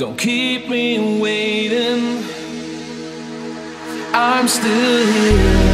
Don't keep me waiting. I'm still here.